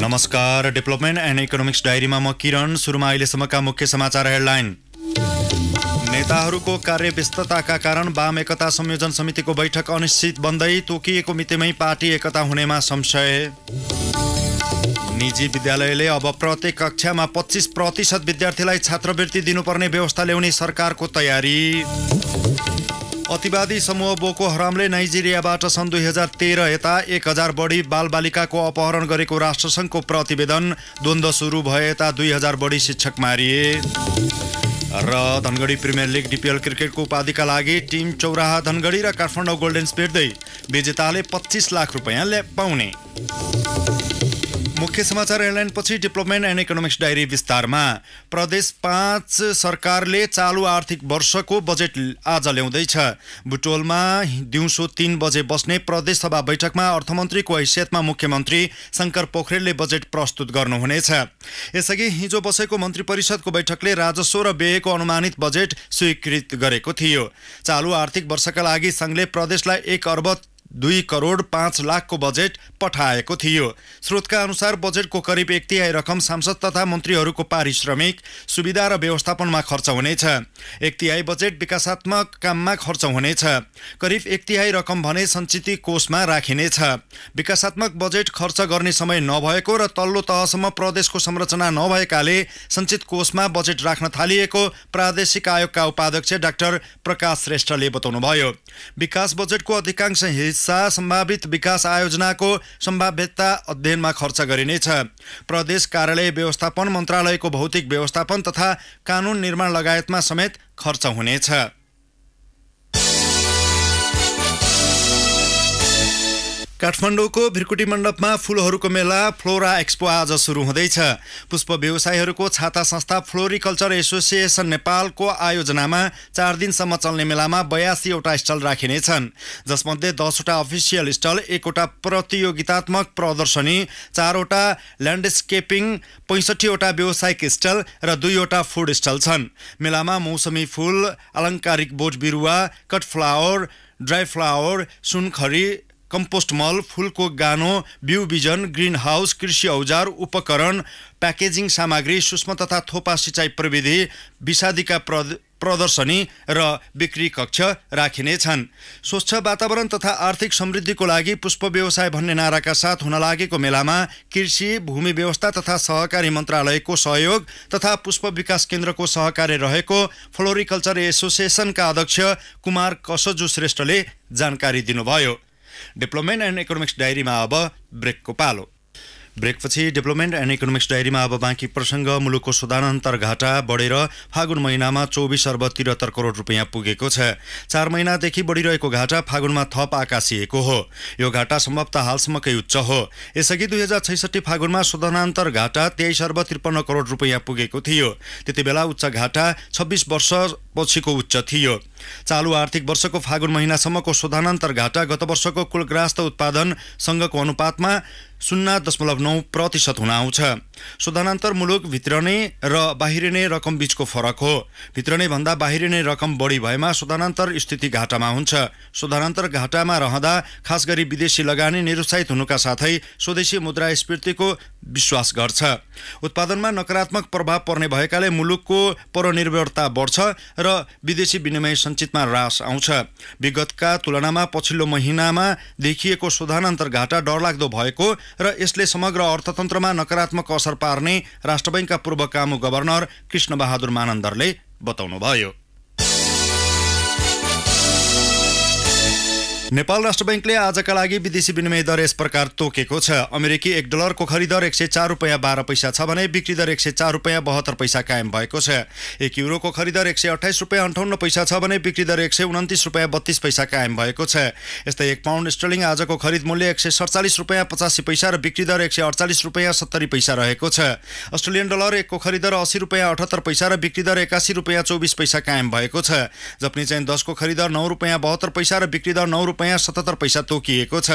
नमस्कार development and economics डायरीमा म किरण सुरुमा अहिलेसम्मका मुख्य समाचार हेडलाइन। नेताहरूको कार्य व्यस्तताका कारण वाम एकता संयोजन समितिको बैठक अनिश्चित बन्दै तोकिएको मितिमै पार्टी एकता हुनेमा संशय। निजी विद्यालयले अब प्रत्येक कक्षामा पच्चिस प्रतिशत विद्यार्थीलाई छात्रवृत्ति दिनुपर्ने व्यवस्था ल्याउने सरकारको तयारी। अतिवादी समूह बोको हरामले नाइजेरियाबाट सन् दुई हजार तेह्र यता एक हजार बढी बालबालिकाको अपहरण गरेको राष्ट्रसङ्घको प्रतिवेदन द्वन्द्व सुरु भए यता दुई हजार बढी शिक्षक मारिए। र धनगढी प्रिमियर लिग डिपिएल क्रिकेटको उपाधिका लागि टिम चौराहा धनगढी र काठमाडौँ गोल्डेन्स भेट्दै विजेताले पच्चिस लाख रुपियाँ पाउने मुख्य समाचार पछि डेभलपमेन्ट एन्ड इकोनोमिक्स डायरी विस्तारमा। प्रदेश पाँच सरकारले चालु आर्थिक वर्षको बजेट आज ल्याउँदैछ। बुटोलमा दिउँसो तिन बजे बस्ने प्रदेश सभा बैठकमा अर्थमन्त्रीको हैसियतमा मुख्यमन्त्री शङ्कर पोखरेलले बजेट प्रस्तुत गर्नुहुनेछ। यसअघि हिजो बसेको मन्त्री परिषदको बैठकले राजस्व र व्ययको अनुमानित बजेट स्वीकृत गरेको थियो। चालु आर्थिक वर्षका लागि सङ्घले प्रदेशलाई एक अर्ब दुई करोड पाँच लाखको बजेट पठाएको थियो। स्रोतका अनुसार बजेटको करिब एक तिहाई रकम सांसद तथा मन्त्रीहरूको पारिश्रमिक सुविधा र व्यवस्थापनमा खर्च हुनेछ। एक तिहाई बजेट विकासात्मक काममा खर्च हुनेछ। करिब एक तिहाई रकम भने सञ्चित कोषमा राखिनेछ। विकासात्मक बजेट खर्च गर्ने समय नभएको र तल्लो तहसम्म प्रदेशको संरचना नभएकाले सञ्चित कोषमा बजेट राख्न थालिएको प्रादेशिक आयोगका उपाध्यक्ष डाक्टर प्रकाश श्रेष्ठले बताउनुभयो। विकास बजेटको अधिकांश सम्भावित विकास आयोजनाको सम्भाव्यता अध्ययनमा खर्च गरिनेछ। प्रदेश कार्यालय व्यवस्थापन मन्त्रालयको भौतिक व्यवस्थापन तथा कानुन निर्माण लगायतमा समेत खर्च हुनेछ। काठमाडौँको भिरकुटी मण्डपमा फुलहरूको मेला फ्लोरा एक्सपो आज सुरु हुँदैछ। पुष्प व्यवसायीहरूको छाता संस्था फ्लोरिकल्चर एसोसिएसन नेपालको आयोजनामा चार दिनसम्म चल्ने मेलामा बयासीवटा स्टल राखिनेछन् जसमध्ये दसवटा अफिसियल स्टल एकवटा प्रतियोगितात्मक प्रदर्शनी चारवटा ल्यान्डस्केपिङ पैँसठीवटा व्यावसायिक स्टल र दुईवटा फुड स्टल छन्। मेलामा मौसमी फुल अलङ्कारिक बोट बिरुवा कट फ्लावर ड्राई फ्लावर सुनखरी कम्पोस्ट मल फुलको गानो बिउ बिजन ग्रिन हाउस कृषि औजार उपकरण प्याकेजिङ सामग्री सूक्ष्म तथा थोपा सिँचाइ प्रविधि विषादीका प्रदर्शनी र बिक्री कक्ष राखिनेछन्। स्वच्छ वातावरण तथा आर्थिक समृद्धिको लागि पुष्प व्यवसाय भन्ने नाराका साथ हुन लागेको मेलामा कृषि भूमि व्यवस्था तथा सहकारी मन्त्रालयको सहयोग तथा पुष्प विकास केन्द्रको सहकार्य रहेको फ्लोरिकल्चर एसोसिएसनका अध्यक्ष कुमार कसजु श्रेष्ठले जानकारी दिनुभयो। डेभलपमेन्ट एन्ड इकोनोमिक्स डायरीमा अब ब्रेकको पालो। ब्रेकपछि डेभलपमेन्ट एन्ड इकोनोमिक्स डायरीमा अब बाँकी प्रसङ्ग मुलुकको सुधानान्तर घाटा बढेर फागुन महिनामा चौबिस अर्ब त्रिहत्तर करोड रुपियाँ पुगेको छ। चार महिनादेखि बढिरहेको घाटा फागुनमा थप आकाशिएको हो। यो घाटा सम्भवतः हालसम्मकै उच्च हो। यसअघि दुई हजार छैसठी फागुनमा शोधनान्तर घाटा तेइस अर्ब त्रिपन्न करोड रुपियाँ पुगेको थियो। त्यति बेला उच्च घाटा छब्बिस वर्ष पछिको उच्च थियो। चालु आर्थिक वर्षको फागुन महिनासम्मको शोधानान्तर घाटा गत वर्षको कुल ग्रास्त उत्पादन सङ्घको अनुपातमा शून्य दशमलव नौ प्रतिशत हुन आउँछ। शोधनान्तर मुलुक भित्रने र बाहिरिने रकम बीचको फरक हो। भित्रने भन्दा बाहिरिने रकम बढी भएमा शोधनान्तर स्थिति घाटामा हुन्छ। शोधनान्तर घाटामा रहँदा खास गरी विदेशी लगानी निरुत्साहित हुनुका साथै स्वदेशी मुद्रास्फीतिको विश्वास गर्छ उत्पादनमा नकारात्मक प्रभाव पर्ने भएकाले मुलुकको परनिर्भरता बढ्छ विदेशी विनिमय सञ्चितमा ह्रास आउँछ। विगतका तुलनामा पछिल्लो महिनामा देखिएको शोधानान्तर घाटा डरलाग्दो भएको र यसले समग्र अर्थतन्त्रमा नकारात्मक असर पार्ने राष्ट्र बैङ्कका पूर्व कामु गभर्नर कृष्णबहादुर मानन्दरले बताउनुभयो। नेपाल राष्ट्र ब्याङ्कले आजका लागि विदेशी विनिमय दर यस प्रकार तोकेको छ। अमेरिकी एक डलरको खरिदर एक सय चार रुपियाँ बाह्र पैसा छ भने बिक्री दर एक सय चार रुपियाँ बहत्तर पैसा कायम भएको छ। एक युरोको खरिदर एक सय अठाइस रुपियाँ अन्ठाउन्न पैसा छ भने बिक्री दर एक सय उन्तिस रुपियाँ बत्तिस पैसा कायम भएको छ। यस्तै एक पाउन्ड स्टर्लिङ आजको खरिद मूल्य एक सय सडचालिस रुपियाँ पचासी पैसा र बिक्री दर एक सय अडचालिस रुपियाँ सत्तरी पैसा रहेको छ। अस्ट्रेलियन डलर एकको खरिदर असी रुपियाँ अठहत्तर पैसा र बिक्री दर एकासी रुपियाँ चौबिस पैसा कायम भएको छ। जपनी चाहिँ दसको खरिदर नौ रुपियाँ बहत्तर पैसा र बिक्री दर नौ सतहत्तर पैसा तोकिएको छ।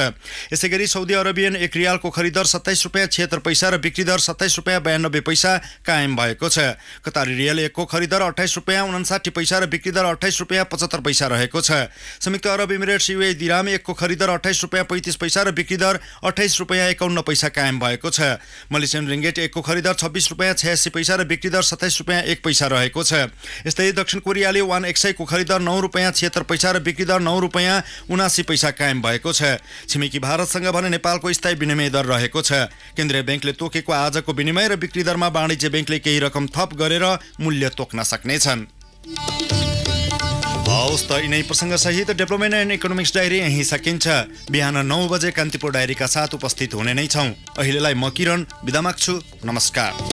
यसै गरी सौदी अरबियन एक रियालको खरिदर सत्ताइस रुपियाँ छिहत्तर पैसा र बिक्री दर सत्ताइस रुपियाँ बयानब्बे पैसा कायम भएको छ। कतारी रियल एकको खरिदर अठाइस रुपियाँ उनासाठी पैसा र बिक्री दर अठाइस रुपियाँ पचहत्तर पैसा रहेको छ। संयुक्त अरब इमिरेट्स युए दिराम एकको खरिदर अठाइस रुपियाँ पैँतिस पैसा र बिक्री दर अठाइस रुपियाँ एकाउन्न पैसा कायम भएको छ। मलेसियन रिङ्गेट एकको खरिदर छब्बिस रुपियाँ छयासी पैसा र बिक्री दर सत्ताइस रुपियाँ एक पैसा रहेको छ। यस्तै दक्षिण कोरियाले वान एक्सैको खरिदर नौ रुपियाँ छिहत्तर पैसा र बिक्री दर नौ रुपियाँ उनासी पैसा कायम भएको छ। छिमेकी भारतसँग भने नेपालको स्थायी विनिमय दर रहेको छ। केन्द्रीय ब्याङ्कले तोकेको आजको विनिमय र बिक्री दरमा वाणिज्य ब्याङ्कले केही रकम थप गरेर मूल्य तोक्न सक्नेछन्। हवस् त यिनै प्रसङ्गसहित डेभलपमेन्ट एन्ड इकोनोमिक्स डायरी यहीँ सकिन्छ। बिहान नौ बजे कान्तिपुर डायरीका साथ उपस्थित हुने नै छौँ। अहिलेलाई म किरण बिदा माग्छु। नमस्कार।